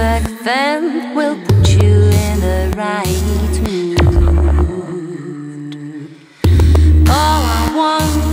back then, we'll put you in the right mood. All I want.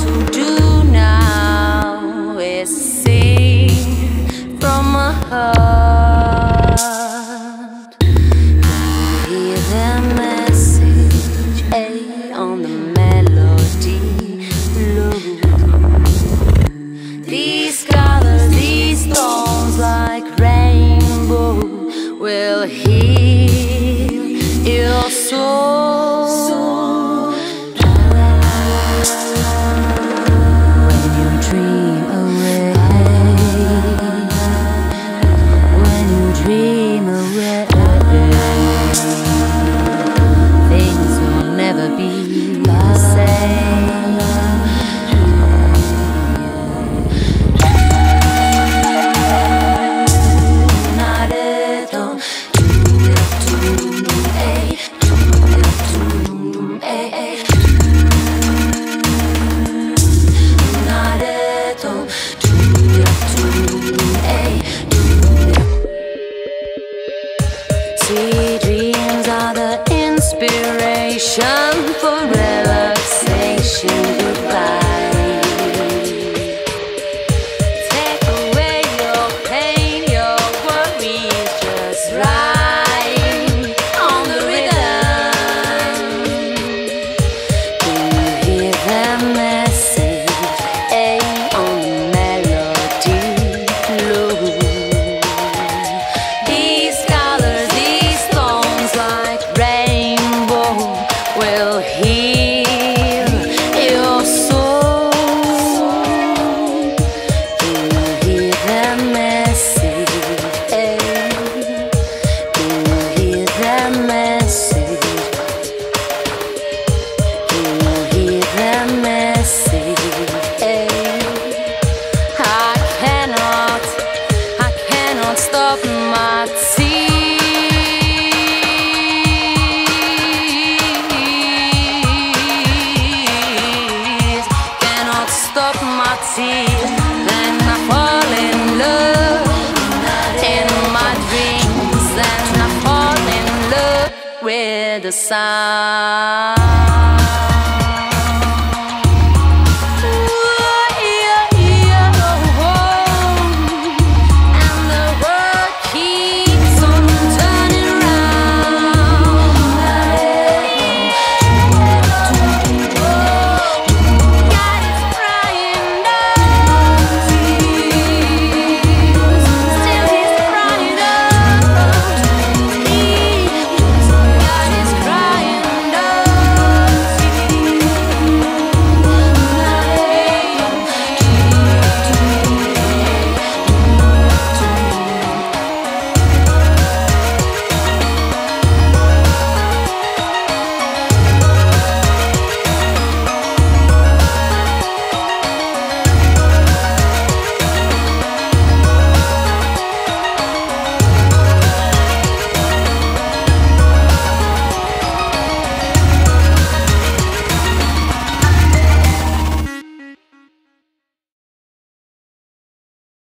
the sun.